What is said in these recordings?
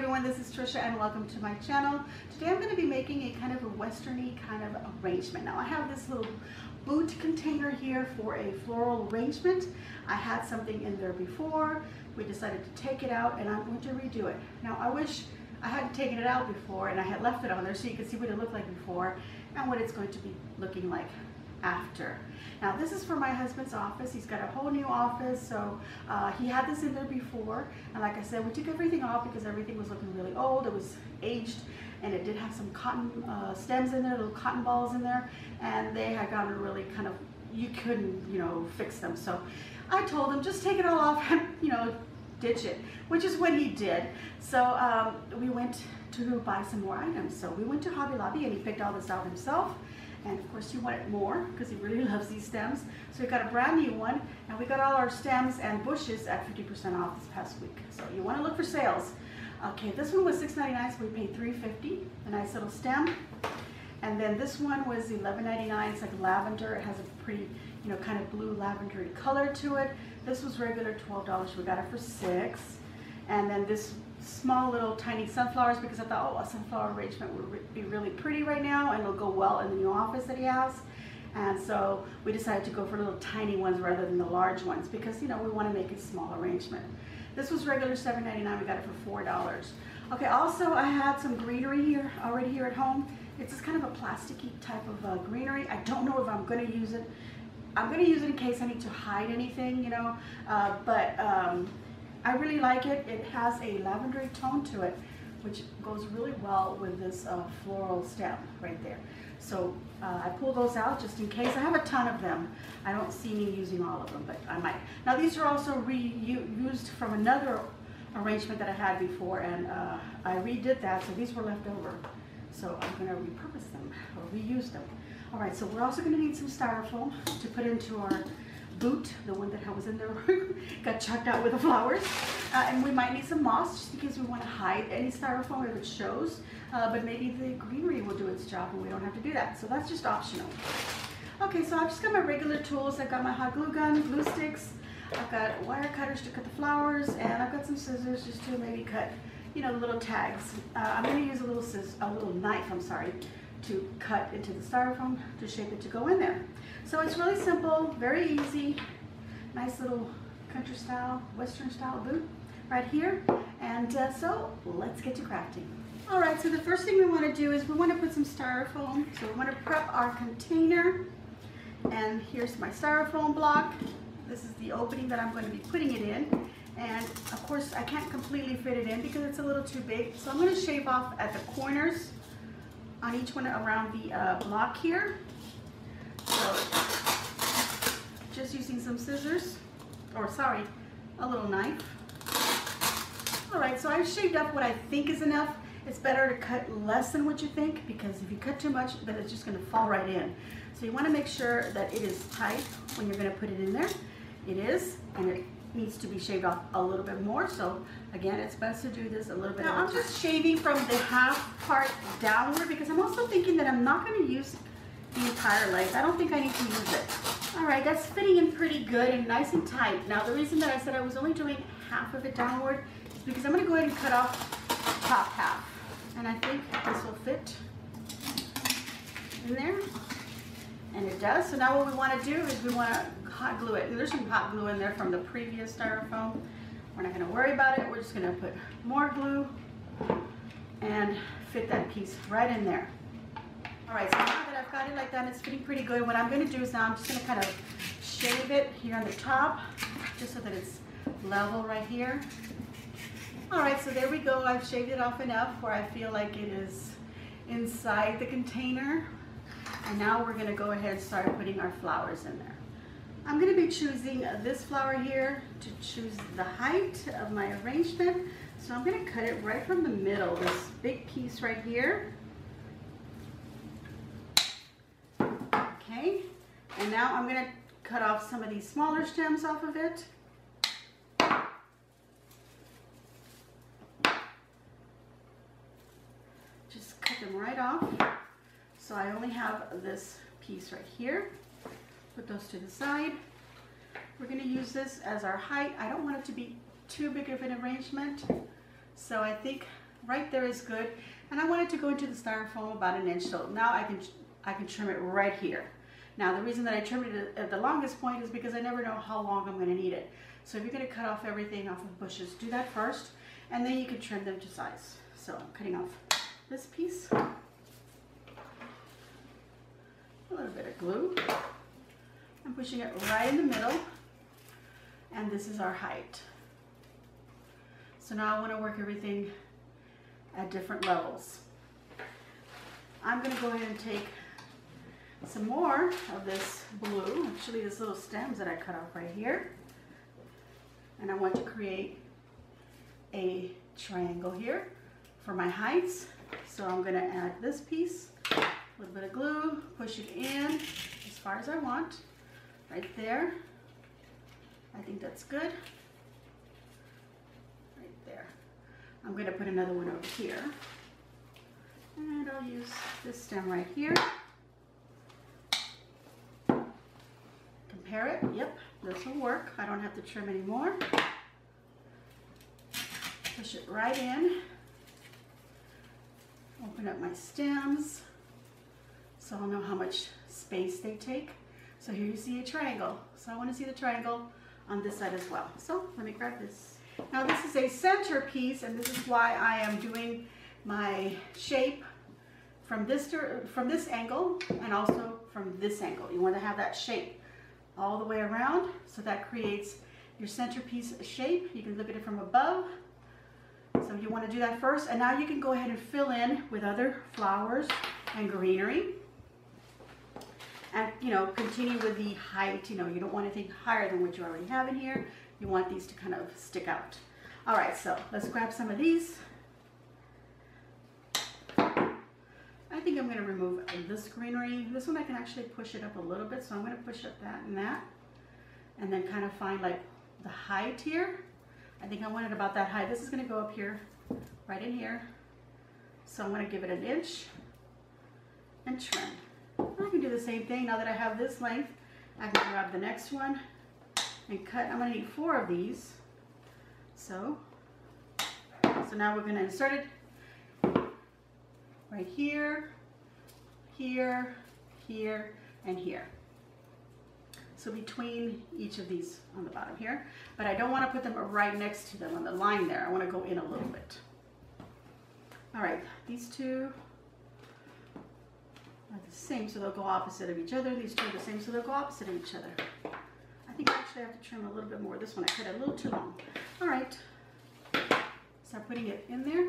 everyone, this is Tricia and welcome to my channel. Today I'm going to be making a kind of a westerny kind of arrangement. Now I have this little boot container here for a floral arrangement. I had something in there before. We decided to take it out and I'm going to redo it. Now I wish I had taken it out before and I had left it on there so you can see what it looked like before and what it's going to be looking like after. Now this is for my husband's office. He's got a whole new office, so uh, he had this in there before. And like I said, we took everything off because everything was looking really old. It was aged, and it did have some cotton uh, stems in there, little cotton balls in there, and they had gotten really kind of, you couldn't, you know, fix them. So I told him, just take it all off and, you know, ditch it, which is what he did. So um, we went to buy some more items. So we went to Hobby Lobby and he picked all this out himself. And of course he wanted more because he really loves these stems. So we got a brand new one and we got all our stems and bushes at 50% off this past week. So you want to look for sales. Okay, this one was $6.99, so we paid $3.50. A nice little stem. And then this one was $11.99. It's like lavender. It has a pretty, you know, kind of blue lavender color to it. This was regular $12. We got it for six. And then this small little tiny sunflowers because I thought, oh, a sunflower arrangement would be really pretty right now and it'll go well in the new office that he has. And so we decided to go for little tiny ones rather than the large ones because, you know, we want to make a small arrangement. This was regular $7.99. We got it for $4. Okay, also I had some greenery here already here at home. It's just kind of a plasticky type of uh, greenery. I don't know if I'm going to use it. I'm going to use it in case I need to hide anything, you know, uh, but um, I really like it. It has a lavender tone to it, which goes really well with this uh, floral stem right there. So uh, I pull those out just in case. I have a ton of them. I don't see me using all of them, but I might. Now these are also reused from another arrangement that I had before, and uh, I redid that, so these were left over. So I'm gonna repurpose them, or reuse them. All right, so we're also gonna need some styrofoam to put into our boot, the one that I was in there, got chucked out with the flowers. Uh, and we might need some moss just because we want to hide any styrofoam if it shows. Uh, but maybe the greenery will do its job and we don't have to do that. So that's just optional. Okay, so I've just got my regular tools. I've got my hot glue gun, glue sticks. I've got wire cutters to cut the flowers, and I've got some scissors just to maybe cut, you know, little tags. Uh, I'm going to use a little a little knife, I'm sorry, to cut into the styrofoam to shape it to go in there. So it's really simple, very easy, nice little country style, western style boot right here. And uh, so let's get to crafting. All right, so the first thing we want to do is we want to put some styrofoam. So we want to prep our container. And here's my styrofoam block. This is the opening that I'm going to be putting it in. And of course, I can't completely fit it in because it's a little too big. So I'm going to shave off at the corners on each one around the uh, block here. So just using some scissors, or sorry, a little knife. All right, so I've shaved up what I think is enough. It's better to cut less than what you think because if you cut too much, then it's just gonna fall right in. So you wanna make sure that it is tight when you're gonna put it in there. It is, and it needs to be shaved off a little bit more. So again, it's best to do this a little bit. Now I'm just shaving from the half part downward because I'm also thinking that I'm not going to use the entire length. I don't think I need to use it. All right, that's fitting in pretty good and nice and tight. Now the reason that I said I was only doing half of it downward is because I'm going to go ahead and cut off top half. And I think this will fit in there. And it does. So now what we want to do is we want to hot glue it. There's some hot glue in there from the previous styrofoam. We're not going to worry about it. We're just going to put more glue and fit that piece right in there. All right, so now that I've got it like that, it's fitting pretty good. What I'm going to do is now I'm just going to kind of shave it here on the top, just so that it's level right here. All right, so there we go. I've shaved it off enough where I feel like it is inside the container. And now we're going to go ahead and start putting our flowers in there. I'm going to be choosing this flower here to choose the height of my arrangement. So I'm going to cut it right from the middle, this big piece right here. Okay, and now I'm going to cut off some of these smaller stems off of it. Just cut them right off. So I only have this piece right here. Put those to the side. We're going to use this as our height. I don't want it to be too big of an arrangement. So I think right there is good. And I want it to go into the styrofoam about an inch, so now I can, I can trim it right here. Now the reason that I trimmed it at the longest point is because I never know how long I'm gonna need it. So if you're gonna cut off everything off of bushes, do that first, and then you can trim them to size. So I'm cutting off this piece. A little bit of glue. I'm pushing it right in the middle, and this is our height. So now I wanna work everything at different levels. I'm gonna go ahead and take some more of this blue, actually this little stems that I cut off right here. And I want to create a triangle here for my heights. So I'm gonna add this piece, a little bit of glue, push it in as far as I want, right there. I think that's good. Right there. I'm gonna put another one over here. And I'll use this stem right here. Compare it, yep, this will work. I don't have to trim anymore. Push it right in. Open up my stems so I'll know how much space they take. So here you see a triangle. So I want to see the triangle on this side as well. So let me grab this. Now this is a centerpiece and this is why I am doing my shape from this, from this angle and also from this angle. You want to have that shape all the way around so that creates your centerpiece shape. You can look at it from above. So you want to do that first and now you can go ahead and fill in with other flowers and greenery and you know continue with the height you know you don't want anything higher than what you already have in here. You want these to kind of stick out. All right so let's grab some of these. I think I'm going to remove this greenery. This one I can actually push it up a little bit so I'm going to push up that and that and then kind of find like the height here. I think I want it about that high this is going to go up here right in here. So I'm going to give it an inch and trim I can do the same thing. Now that I have this length, I can grab the next one and cut. I'm going to need four of these. So, so now we're going to insert it right here, here, here, and here. So between each of these on the bottom here, but I don't want to put them right next to them on the line there. I want to go in a little bit. All right, these two are the same, so they'll go opposite of each other. These two are the same, so they'll go opposite of each other. I think actually I have to trim a little bit more. This one I cut a little too long. All right, start putting it in there.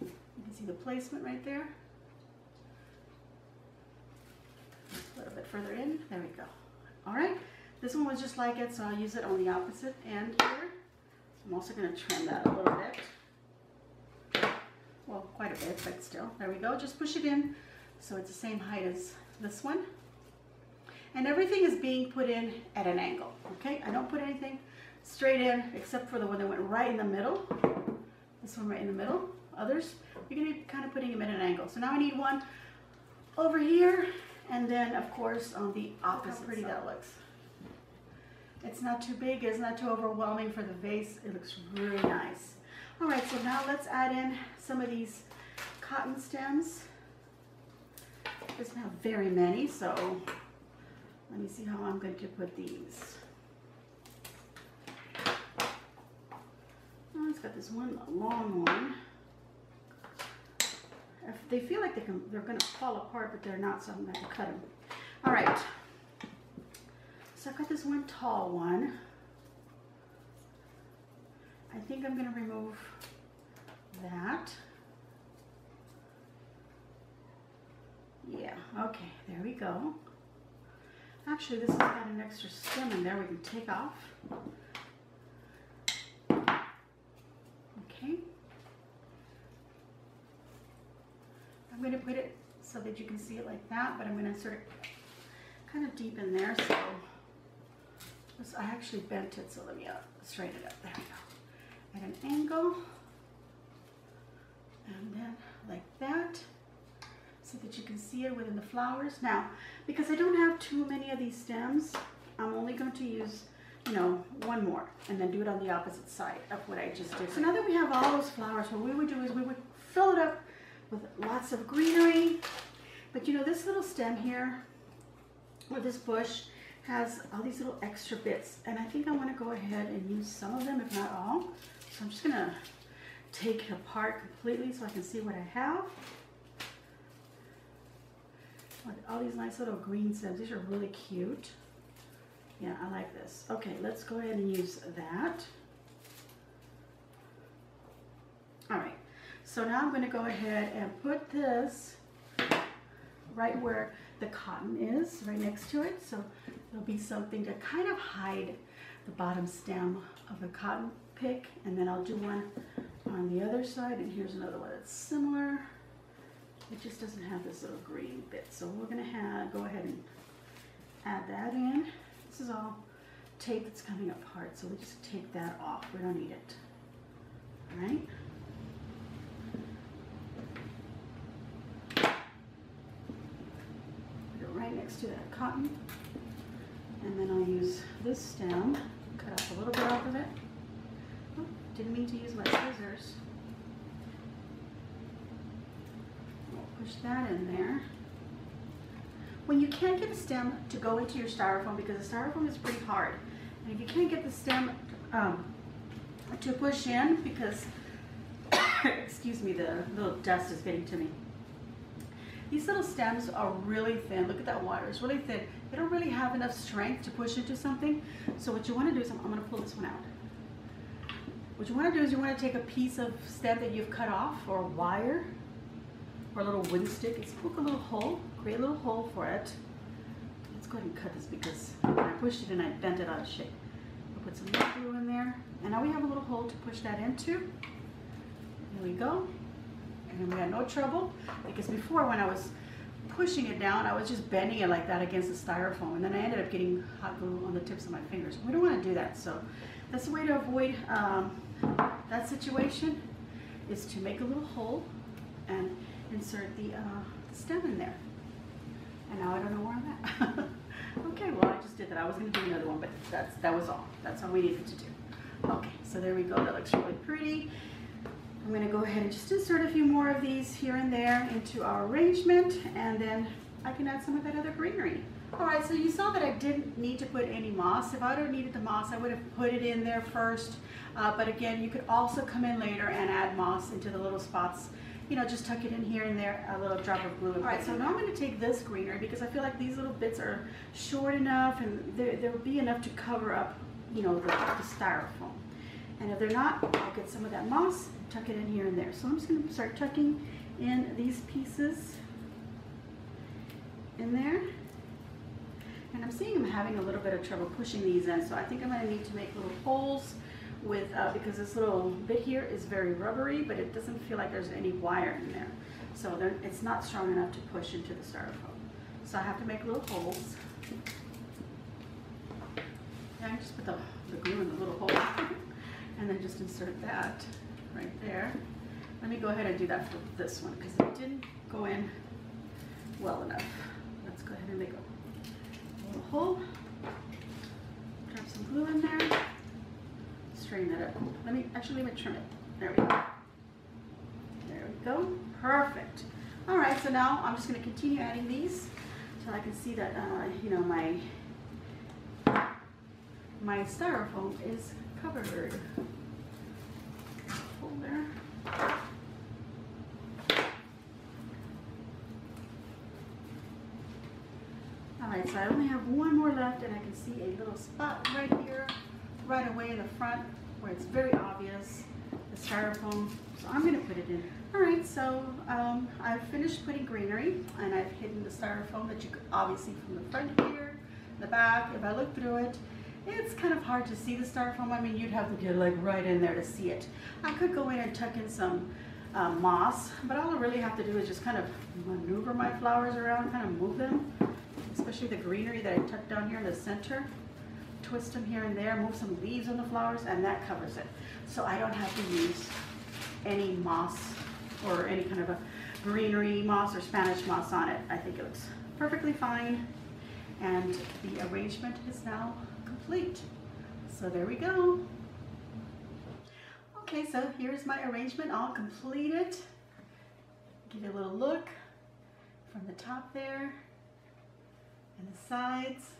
You can see the placement right there. A little bit further in, there we go. All right, this one was just like it, so I'll use it on the opposite end here. I'm also gonna trim that a little bit well, quite a bit, but still. There we go. Just push it in so it's the same height as this one. And everything is being put in at an angle, okay? I don't put anything straight in except for the one that went right in the middle. This one right in the middle. Others, you're gonna be kind of putting them at an angle. So now I need one over here and then of course on the opposite Look how pretty side. that looks. It's not too big, it's not too overwhelming for the vase. It looks really nice. All right, so now let's add in some of these cotton stems. Doesn't have very many, so let me see how I'm going to put these. Oh, it's got this one long one. If they feel like they can, they're going to fall apart, but they're not, so I'm going to cut them. All right. So I've got this one tall one. I think I'm going to remove that. Yeah, okay, there we go. Actually, this has got an extra stem in there we can take off. Okay. I'm going to put it so that you can see it like that, but I'm going to sort of kind of deep in there. So I actually bent it, so let me uh, straighten it up. There we go at an angle and then like that so that you can see it within the flowers. Now, because I don't have too many of these stems, I'm only going to use you know, one more and then do it on the opposite side of what I just did. So now that we have all those flowers, what we would do is we would fill it up with lots of greenery. But you know, this little stem here, or this bush, has all these little extra bits. And I think I wanna go ahead and use some of them, if not all. So I'm just gonna take it apart completely so I can see what I have. all these nice little green stems. These are really cute. Yeah, I like this. Okay, let's go ahead and use that. All right, so now I'm gonna go ahead and put this right where the cotton is, right next to it. So there'll be something to kind of hide the bottom stem of the cotton pick. And then I'll do one on the other side. And here's another one that's similar. It just doesn't have this little green bit. So we're gonna have, go ahead and add that in. This is all tape that's coming apart, so we just take that off. We don't need it. All right? Put it right next to that cotton. And then I'll use this stem, cut off a little bit off of it. Oh, didn't mean to use my scissors. Push that in there when you can't get the stem to go into your styrofoam because the styrofoam is pretty hard, and if you can't get the stem um, to push in because, excuse me, the little dust is getting to me. These little stems are really thin. Look at that wire, it's really thin. They don't really have enough strength to push into something. So what you wanna do is, I'm, I'm gonna pull this one out. What you wanna do is you wanna take a piece of stem that you've cut off or wire or a little wooden stick. It's poke a little hole create a little hole for it. Let's go ahead and cut this because when I pushed it and I bent it out of shape. I'll put some glue in there. And now we have a little hole to push that into. Here we go. And we had no trouble because before when I was pushing it down, I was just bending it like that against the styrofoam. And then I ended up getting hot glue on the tips of my fingers. We don't want to do that. So that's a way to avoid um, that situation is to make a little hole and insert the, uh, stem in there. And now I don't know where I'm at. okay, well, I just did that. I was going to do another one, but that's that was all. That's all we needed to do. Okay, so there we go. That looks really pretty. I'm going to go ahead and just insert a few more of these here and there into our arrangement, and then I can add some of that other greenery. All right, so you saw that I didn't need to put any moss. If I would have needed the moss, I would have put it in there first. Uh, but again, you could also come in later and add moss into the little spots you know, just tuck it in here and there, a little drop of glue. All right, so now I'm gonna take this greenery because I feel like these little bits are short enough and there, there will be enough to cover up, you know, the, the styrofoam. And if they're not, I'll get some of that moss, tuck it in here and there. So I'm just gonna start tucking in these pieces in there. And I'm seeing I'm having a little bit of trouble pushing these in, so I think I'm gonna need to make little holes with, uh, because this little bit here is very rubbery, but it doesn't feel like there's any wire in there. So it's not strong enough to push into the styrofoam. So I have to make little holes. And I just put the, the glue in the little hole and then just insert that right there. Let me go ahead and do that for this one because it didn't go in well enough. Let's go ahead and make a little hole. Drop some glue in there straighten that up. Let me, actually let me trim it. There we go. There we go. Perfect. All right, so now I'm just gonna continue adding these so I can see that, uh, you know, my, my styrofoam is covered. Hold there. All right, so I only have one more left and I can see a little spot right here, right away in the front where it's very obvious, the styrofoam. So I'm gonna put it in. All right, so um, I've finished putting greenery and I've hidden the styrofoam that you could obviously from the front here, the back, if I look through it, it's kind of hard to see the styrofoam. I mean, you'd have to get like right in there to see it. I could go in and tuck in some uh, moss, but all I really have to do is just kind of maneuver my flowers around, kind of move them, especially the greenery that I tucked down here in the center twist them here and there, move some leaves on the flowers, and that covers it. So I don't have to use any moss or any kind of a greenery moss or Spanish moss on it. I think it looks perfectly fine. And the arrangement is now complete. So there we go. Okay, so here's my arrangement all completed. Give you a little look from the top there and the sides.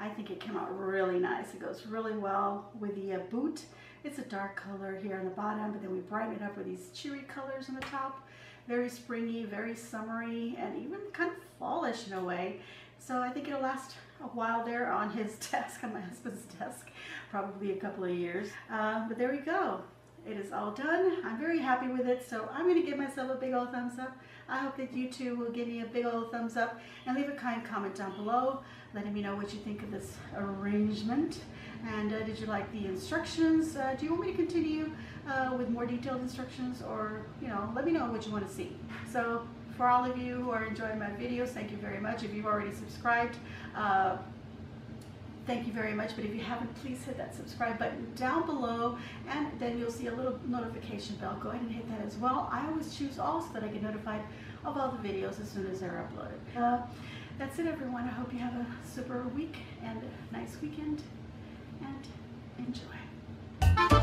I think it came out really nice. It goes really well with the uh, boot. It's a dark color here on the bottom, but then we brighten it up with these cheery colors on the top. Very springy, very summery, and even kind of fallish in a way. So I think it'll last a while there on his desk, on my husband's desk, probably a couple of years. Uh, but there we go. It is all done. I'm very happy with it, so I'm going to give myself a big old thumbs up. I hope that you too will give me a big old thumbs up and leave a kind comment down below letting me know what you think of this arrangement. And uh, did you like the instructions? Uh, do you want me to continue uh, with more detailed instructions or, you know, let me know what you want to see. So for all of you who are enjoying my videos, thank you very much. If you've already subscribed, uh, thank you very much. But if you haven't, please hit that subscribe button down below and then you'll see a little notification bell. Go ahead and hit that as well. I always choose all so that I get notified of all the videos as soon as they're uploaded. Uh, that's it everyone. I hope you have a super week and a nice weekend and enjoy.